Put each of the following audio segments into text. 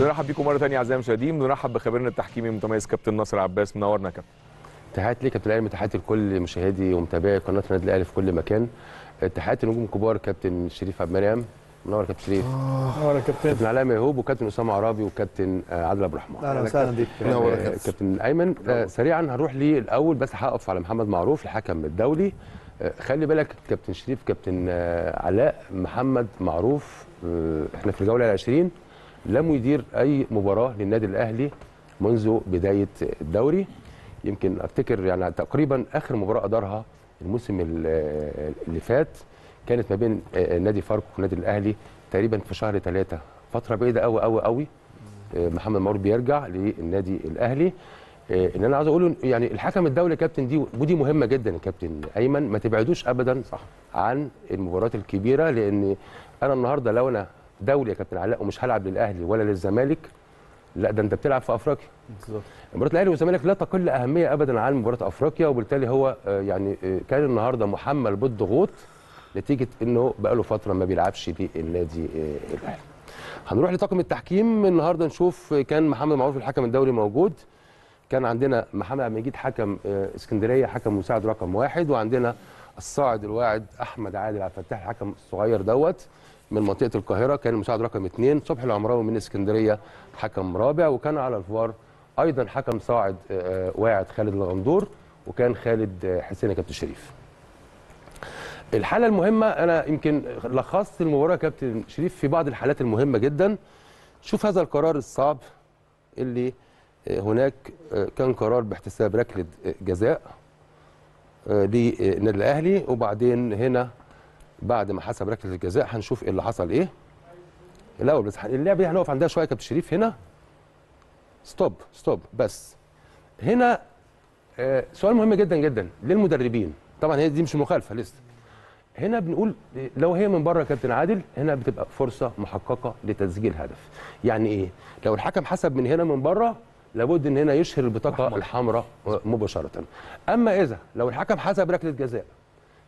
بنرحب بيكم مرة ثانية اعزائي المشاهدين بنرحب بخبيرنا التحكيمي المتميز كابتن ناصر عباس. منورنا يا كابتن. تحياتي ليك كابتن الاهلي تحياتي لكل مشاهدي ومتابعي قناة النادي الأهلي في كل مكان. تحياتي نجوم كبار كابتن شريف عبد المنعم. منور يا كابتن شريف. منور يا كابتن. كابتن علاء ميهوب وكابتن أسامة عرابي وكابتن آه، عادل عبد الرحمن. أهلا وسهلا بيك. آه، كابتن أيمن. آه، سريعا هنروح ليه الأول بس هقف على محمد معروف الحكم الدولي. آه، خلي بالك كابتن شريف كابتن آه، علاء محمد معروف. آه، إحنا في الجولة العشرين. لم يدير أي مباراة للنادي الأهلي منذ بداية الدوري. يمكن أفتكر يعني تقريبا آخر مباراة أدارها الموسم ال- اللي فات كانت ما بين آه، نادي فاركو والنادي الأهلي تقريبا في شهر ثلاثة فترة بعيدة قوي قوي قوي آه، محمد معروف بيرجع للنادي الأهلي. آه، ان أنا عاوز أقول إن يعني الحكم الدولي كابتن دي ودي مهمة جدا يا كابتن أيمن ما تبعدوش ابدا صح. عن المباريات الكبيرة لأن أنا النهارده لو أنا دولي يا كابتن علاء ومش هلعب للأهلي ولا للزمالك. لا ده انت بتلعب في أفريقيا. بالظبط. مباراة الأهلي والزمالك لا تقل أهمية ابدا عن مباراة أفريقيا وبالتالي هو آه، يعني آه، كان النهارده محمل بالضغوط نتيجة إنه بقى له فترة ما بيلعبش للنادي آه، الأهلي. هنروح لطاقم التحكيم. النهارده نشوف كان محمد معروف الحكم الدولي موجود. كان عندنا محمد عبد المجيد حكم اسكندرية حكم مساعد رقم واحد وعندنا الصاعد الواعد أحمد عادل عبد الفتاح الحكم الصغير دوت. من منطقة القاهرة كان المساعد رقم اثنين صبحي العمراوي من اسكندرية حكم رابع وكان على الفار أيضا حكم صاعد آه، واعد خالد الغندور وكان خالد آه، حسين كابتن شريف. الحالة المهمة أنا يمكن لخصت المباراة كابتن شريف في بعض الحالات المهمة جدا. شوف هذا القرار الصعب اللي آه، هناك آه، كان قرار باحتساب ركلة آه، جزاء آه، للنادي الأهلي وبعدين هنا بعد ما حسب ركلة الجزاء هنشوف إيه اللي حصل إيه؟ الأول بس اللعبة دي هنقف عندها شوية كابتن شريف. هنا؟ stop stop بس. هنا آه، سؤال مهم جدا جدا للمدربين. طبعا هي دي مش مخالفة لسه. هنا بنقول آه، لو هي من بره كابتن عادل هنا بتبقى فرصة محققة لتسجيل هدف. يعني إيه؟ لو الحكم حسب من هنا من بره لابد إن هنا يشهر البطاقة الحمراء مباشرة. أما إذا لو الحكم حسب ركلة جزاء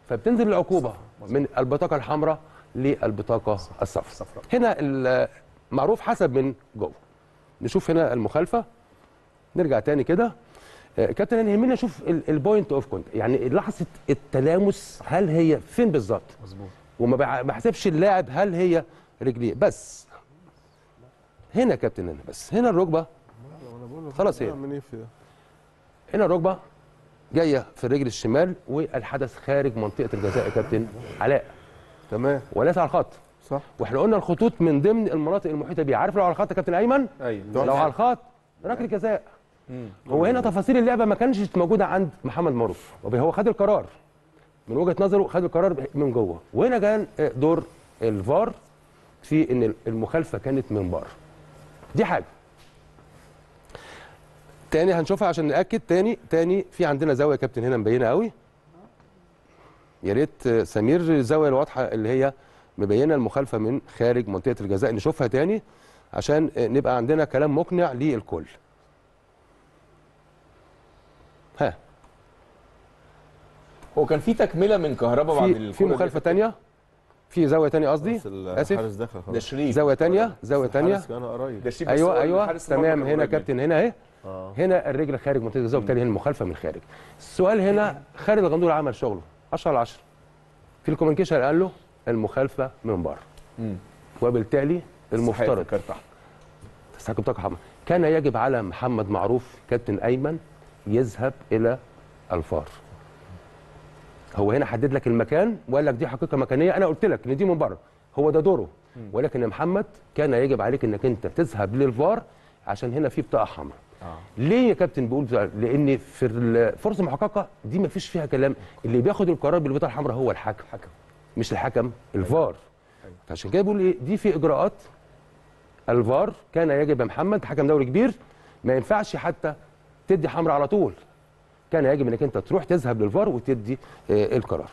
فبتنزل العقوبة من البطاقة الحمراء للبطاقة الصفراء. هنا معروف حسب من جوه. نشوف هنا المخالفة. نرجع تاني كده. آه، كابتن أنا يهمني أشوف ال point of contact يعني لحظة التلامس هل هي فين بالظبط؟ مظبوط. وما بع- بحسبش اللاعب هل هي رجليه. بس هنا يا كابتن هنا بس هنا الركبة. خلاص هي إيه؟ هنا الركبة. جاية في الرجل الشمال والحدث خارج منطقة الجزاء يا كابتن. علاء. تمام. وليس على الخط. صح. وإحنا قلنا الخطوط من ضمن المناطق المحيطة بيها. عارف لو على الخط يا كابتن أيمن؟ أيوه. لو على الخط ركله جزاء هو هنا تفاصيل اللعبة ما كانش موجودة عند محمد معروف هو خد القرار. من وجهة نظره خد القرار من جوه. وهنا كان دور الفار في إن المخالفة كانت من بره دي حاجة. تاني هنشوفها عشان نأكد. تاني تاني في عندنا زاوية يا كابتن هنا مبينة قوي. يا ريت سمير الزاوية الواضحة اللي هي مبينة المخالفة من خارج منطقة الجزاء نشوفها تاني عشان نبقى عندنا كلام مقنع للكل. ها. هو كان في تكملة من كهربا بعد في. مخالفة تانية؟ في زاوية تانية قصدي؟ آسف. الحارس دخل ده خلاص. شريف زاوية تانية؟ زاوية هو أيوه أيوه. تمام. هنا كابتن هنا أهي. آه. هنا الرجل خارج منطقة الجزاء وبالتالي هنا المخالفة من الخارج السؤال هنا خالد الغندور عمل شغله. 10 على 10 في الكوميونيكيشن قال له المخالفة من بره. وبالتالي المفترض. تستحق بطاقه حمراء كان يجب على محمد معروف كابتن أيمن يذهب إلى الفار. هو هنا حدد لك المكان وقال لك دي حقيقة مكانية. أنا قلت لك إن دي من بره. هو ده دوره. ولكن يا محمد كان يجب عليك إنك أنت تذهب للفار عشان هنا في بطاقة حمراء. آه. ليه يا كابتن بقول لأن في الفرصه المحققه دي ما فيش فيها كلام. اللي بياخد القرار بالبطاقه الحمراء هو الحكم. حكم. مش الحكم الفار. عشان كده بقول إيه دي في إجراءات. الفار كان يجب يا محمد حكم دوري كبير ما ينفعش حتى تدي حمراء على طول. كان يجب إنك أنت تروح تذهب للفار وتدي آه، القرار.